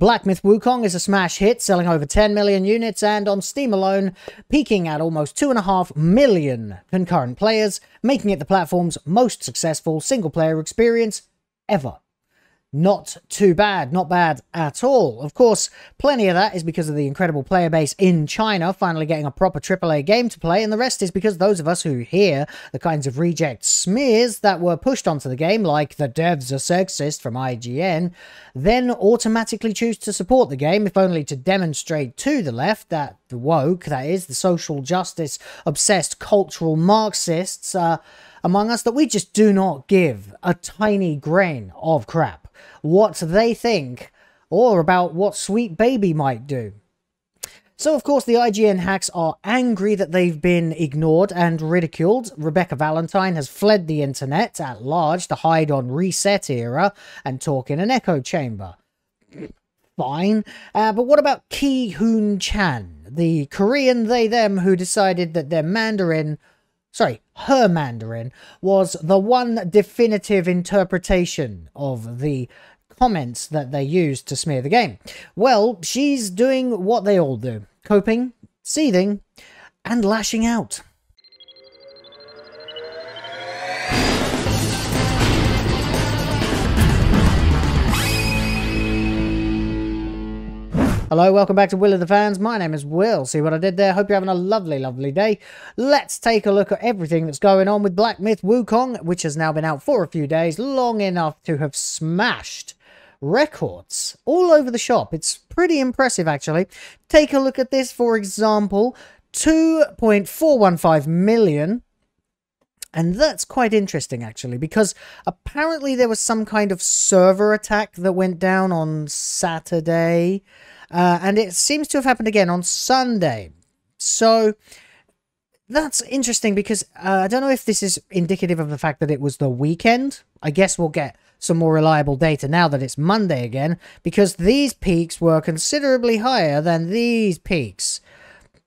Black Myth Wukong is a smash hit, selling over 10 million units and on Steam alone, peaking at almost 2.5 million concurrent players, making it the platform's most successful single player experience ever not too bad, not bad at all. Of course, plenty of that is because of the incredible player base in China finally getting a proper AAA game to play, and the rest is because those of us who hear the kinds of reject smears that were pushed onto the game, like the devs are sexist from IGN, then automatically choose to support the game, if only to demonstrate to the left that the woke, that is, the social justice obsessed cultural Marxists, uh, among us, that we just do not give a tiny grain of crap what they think or about what Sweet Baby might do. So, of course, the IGN hacks are angry that they've been ignored and ridiculed. Rebekah Valentine has fled the internet at large to hide on ResetEra and talk in an echo chamber. Fine. Uh, but what about Khee Hoon Chan, the Korean they them who decided that their Mandarin sorry, her Mandarin was the one definitive interpretation of the comments that they used to smear the game. Well, she's doing what they all do coping, seething, and lashing out. Hello, welcome back to Will of the Fans. My name is Will. See what I did there? Hope you're having a lovely, lovely day. Let's take a look at everything that's going on with Black Myth Wukong, which has now been out for a few days, long enough to have smashed records all over the shop. It's pretty impressive, actually. Take a look at this, for example. 2.415 million and that's quite interesting, actually, because apparently there was some kind of server attack that went down on Saturday, uh, and it seems to have happened again on Sunday. So that's interesting because uh, I don't know if this is indicative of the fact that it was the weekend. I guess we'll get some more reliable data now that it's Monday again, because these peaks were considerably higher than these peaks.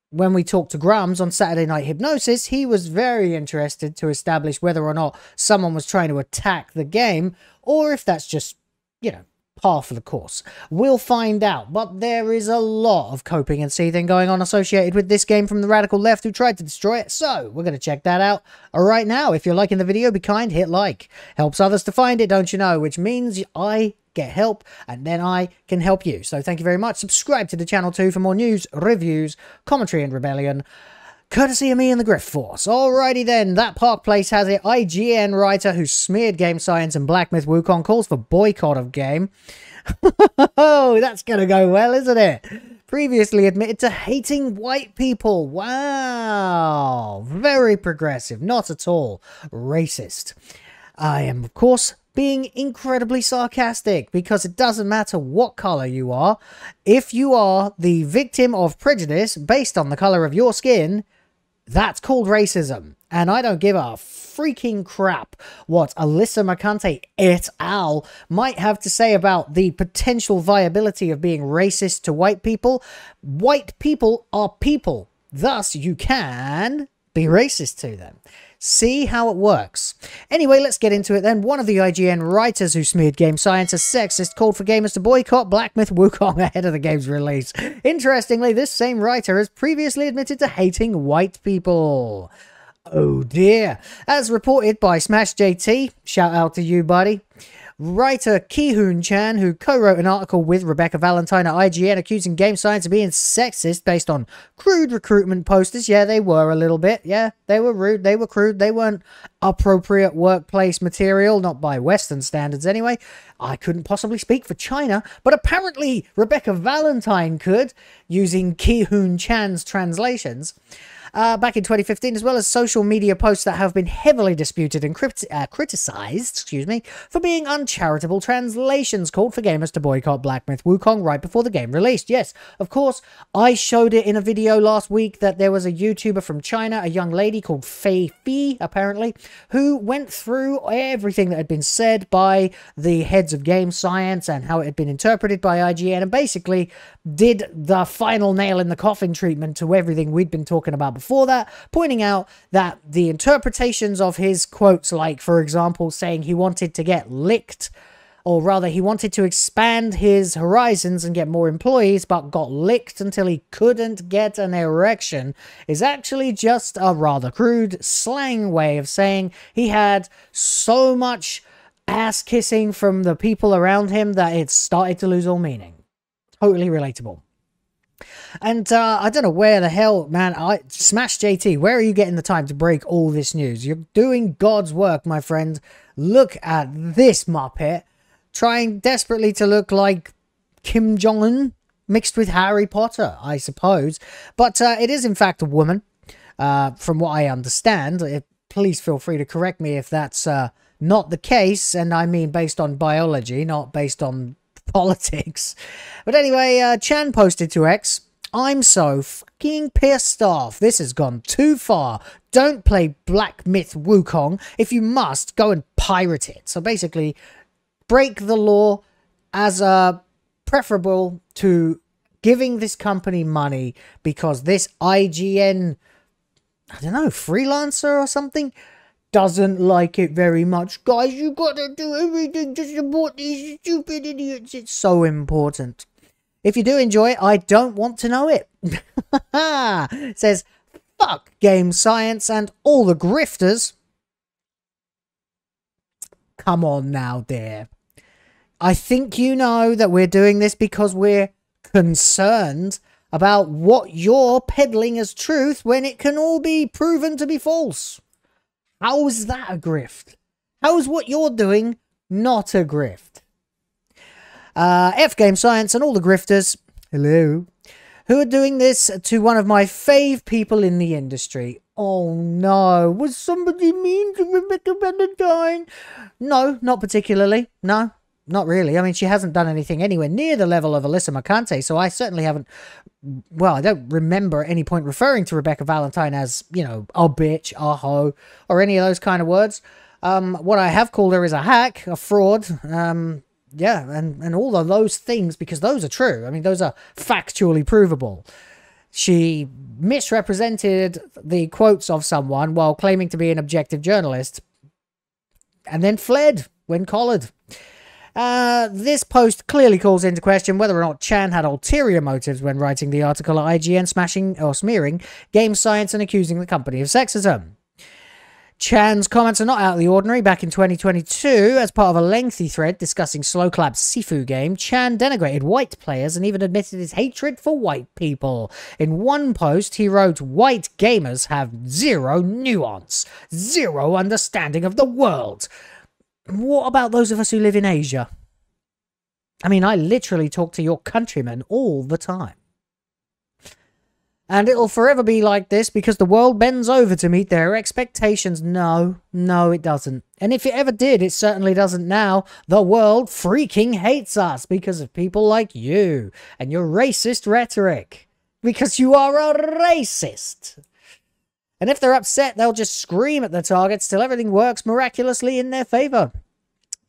When we talked to Grummz on Saturday Night Hypnosis, he was very interested to establish whether or not someone was trying to attack the game, or if that's just, you know, par for the course. We'll find out, but there is a lot of coping and seething going on associated with this game from the radical left who tried to destroy it, so we're going to check that out right now. If you're liking the video, be kind, hit like. Helps others to find it, don't you know, which means I get help and then I can help you. So thank you very much. Subscribe to the channel too for more news, reviews, commentary and rebellion. Courtesy of me and the Grift Force. Alrighty then, that Park Place has it. IGN writer who smeared game science and Black Myth Wukong calls for boycott of game. oh, that's gonna go well, isn't it? Previously admitted to hating white people. Wow. Very progressive. Not at all racist. I am, of course, being incredibly sarcastic because it doesn't matter what color you are. If you are the victim of prejudice based on the color of your skin, that's called racism. And I don't give a freaking crap what Alyssa Mercante et al. might have to say about the potential viability of being racist to white people. White people are people. Thus, you can be racist to them. See how it works. Anyway, let's get into it then. One of the IGN writers who smeared game science as sexist called for gamers to boycott Black Myth Wukong ahead of the game's release. Interestingly, this same writer has previously admitted to hating white people. Oh dear. As reported by Smash JT, shout out to you, buddy. Writer Khee Hoon Chan, who co-wrote an article with Rebekah Valentine at IGN accusing game science of being sexist based on crude recruitment posters. Yeah, they were a little bit. Yeah, they were rude. They were crude. They weren't appropriate workplace material, not by Western standards anyway. I couldn't possibly speak for China, but apparently Rebekah Valentine could, using Khee Hoon Chan's translations uh, back in 2015, as well as social media posts that have been heavily disputed and uh, criticized, excuse me, for being uncharitable translations called for gamers to boycott Black Myth Wukong right before the game released. Yes, of course, I showed it in a video last week that there was a YouTuber from China, a young lady called Fei Fi, apparently, who went through everything that had been said by the heads of game science and how it had been interpreted by IGN and basically did the final nail in the coffin treatment to everything we'd been talking about before that, pointing out that the interpretations of his quotes, like, for example, saying he wanted to get licked or rather, he wanted to expand his horizons and get more employees, but got licked until he couldn't get an erection, is actually just a rather crude slang way of saying he had so much ass kissing from the people around him that it started to lose all meaning. Totally relatable. And uh, I don't know where the hell, man. I Smash JT. Where are you getting the time to break all this news? You're doing God's work, my friend. Look at this muppet, trying desperately to look like Kim Jong Un mixed with Harry Potter, I suppose. But uh, it is in fact a woman, uh, from what I understand. It, please feel free to correct me if that's uh, not the case, and I mean based on biology, not based on politics. But anyway, uh, Chan posted to X, I'm so fucking pissed off. This has gone too far. Don't play Black Myth Wukong. If you must, go and pirate it. So basically, break the law as a preferable to giving this company money because this IGN, I don't know, freelancer or something, doesn't like it very much. Guys, you gotta do everything to support these stupid idiots. It's so important. If you do enjoy it, I don't want to know it. it says, fuck game science and all the grifters. Come on now, dear. I think you know that we're doing this because we're concerned about what you're peddling as truth when it can all be proven to be false. How is that a grift? How is what you're doing not a grift? Uh, F Game Science and all the grifters, hello, who are doing this to one of my fave people in the industry. Oh no, was somebody mean to Rebekah Valentine? No, not particularly. No, not really. I mean, she hasn't done anything anywhere near the level of Alyssa Mercante, so I certainly haven't. Well, I don't remember at any point referring to Rebekah Valentine as, you know, a bitch, a hoe, or any of those kind of words. Um, what I have called her is a hack, a fraud, um, yeah, and, and all of those things, because those are true. I mean, those are factually provable. She misrepresented the quotes of someone while claiming to be an objective journalist and then fled when collared. Uh, this post clearly calls into question whether or not Chan had ulterior motives when writing the article at IGN smashing or smearing game science and accusing the company of sexism. Chan's comments are not out of the ordinary. Back in 2022, as part of a lengthy thread discussing Sloclap's Sifu game, Chan denigrated white players and even admitted his hatred for white people. In one post, he wrote, White gamers have zero nuance, zero understanding of the world. What about those of us who live in Asia? I mean, I literally talk to your countrymen all the time. And it'll forever be like this because the world bends over to meet their expectations. No, no, it doesn't. And if it ever did, it certainly doesn't now. The world freaking hates us because of people like you and your racist rhetoric. Because you are a racist. And if they're upset, they'll just scream at the targets till everything works miraculously in their favor.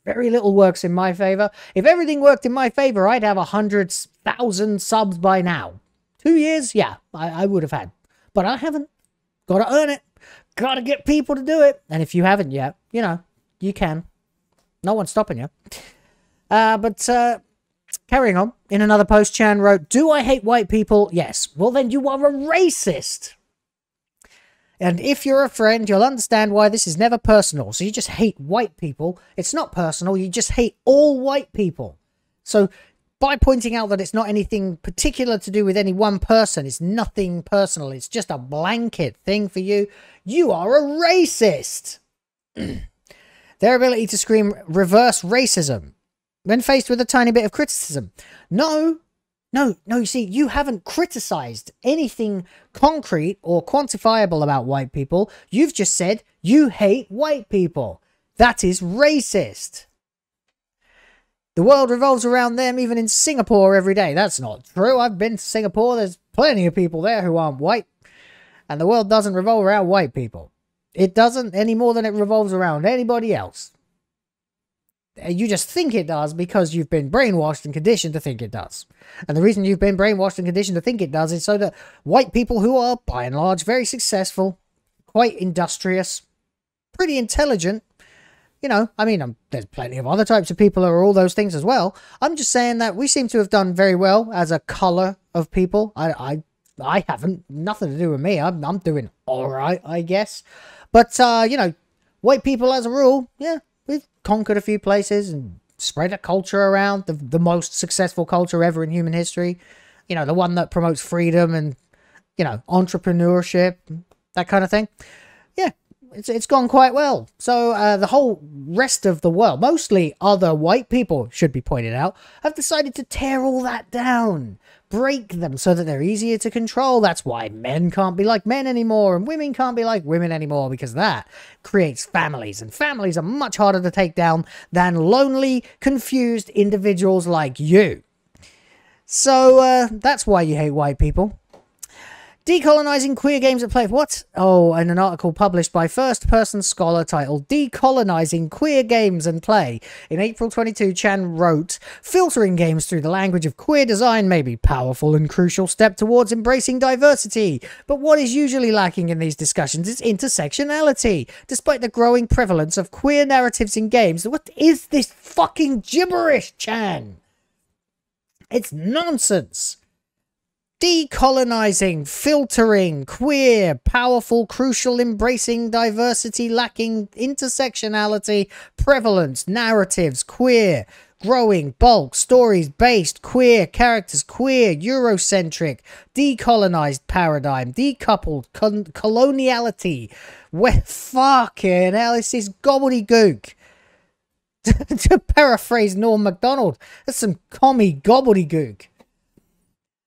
Very little works in my favor. If everything worked in my favor, I'd have a hundred thousand subs by now. Two years? Yeah, I, I would have had. But I haven't. Gotta earn it. Gotta get people to do it. And if you haven't yet, you know, you can. No one's stopping you. Uh, but uh, carrying on. In another post, Chan wrote, Do I hate white people? Yes. Well, then you are a racist. And if you're a friend, you'll understand why this is never personal. So you just hate white people. It's not personal. You just hate all white people. So by pointing out that it's not anything particular to do with any one person, it's nothing personal. It's just a blanket thing for you. You are a racist. Their ability to scream reverse racism when faced with a tiny bit of criticism. No, no, no, you see, you haven't criticized anything concrete or quantifiable about white people. You've just said you hate white people. That is racist. The world revolves around them even in Singapore every day. That's not true. I've been to Singapore. There's plenty of people there who aren't white. And the world doesn't revolve around white people. It doesn't any more than it revolves around anybody else you just think it does because you've been brainwashed and conditioned to think it does. And the reason you've been brainwashed and conditioned to think it does is so that white people who are, by and large, very successful, quite industrious, pretty intelligent, you know, I mean, um, there's plenty of other types of people who are all those things as well. I'm just saying that we seem to have done very well as a color of people. I, I, I haven't nothing to do with me. I'm, I'm doing all right, I guess. But uh, you know, white people as a rule, yeah, conquered a few places and spread a culture around. The the most successful culture ever in human history. You know, the one that promotes freedom and you know entrepreneurship, that kind of thing Yeah, it's, it's gone quite well. So uh, the whole rest of the world, mostly other white people, should be pointed out, have decided to tear all that down, break them so that they're easier to control. That's why men can't be like men anymore and women can't be like women anymore because that creates families and families are much harder to take down than lonely, confused individuals like you. So uh, that's why you hate white people. Decolonizing queer games at play. What? Oh, and an article published by first person scholar titled Decolonizing Queer Games and Play. In April 22, Chan wrote Filtering games through the language of queer design may be a powerful and crucial step towards embracing diversity. But what is usually lacking in these discussions is intersectionality. Despite the growing prevalence of queer narratives in games, what is this fucking gibberish, Chan? It's nonsense decolonizing, filtering, queer, powerful, crucial, embracing, diversity, lacking, intersectionality, prevalence, narratives, queer, growing, bulk, stories based, queer, characters, queer, Eurocentric, decolonized paradigm, decoupled, con- coloniality. Where fucking hell, this is gobbledygook. to paraphrase Norm MacDonald, that's some commie gobbledygook.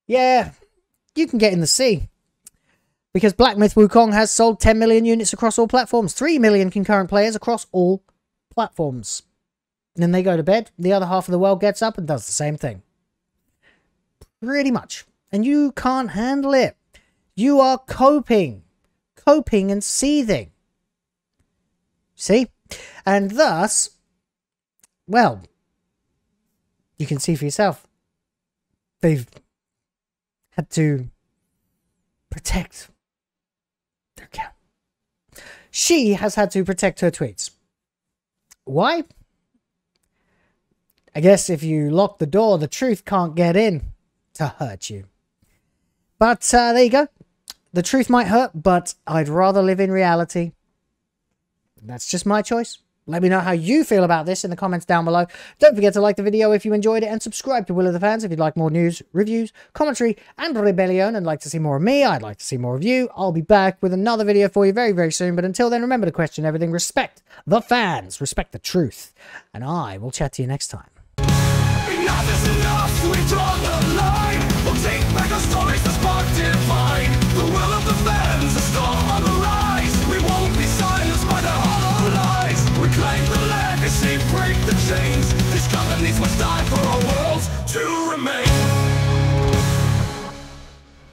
Yeah, you can get in the sea. Because Black Myth Wukong has sold 10 million units across all platforms, 3 million concurrent players across all platforms. And then they go to bed, the other half of the world gets up and does the same thing. Pretty much. And you can't handle it. You are coping, coping and seething. See? And thus, well, you can see for yourself. They've had to protect their cat. She has had to protect her tweets. Why? I guess if you lock the door, the truth can't get in to hurt you. But uh, there you go. The truth might hurt, but I'd rather live in reality. That's just my choice. Let me know how you feel about this in the comments down below. Don't forget to like the video if you enjoyed it and subscribe to Will of the Fans if you'd like more news, reviews, commentary, and rebellion and like to see more of me. I'd like to see more of you. I'll be back with another video for you very, very soon. But until then, remember to question everything. Respect the fans. Respect the truth. And I will chat to you next time. Die for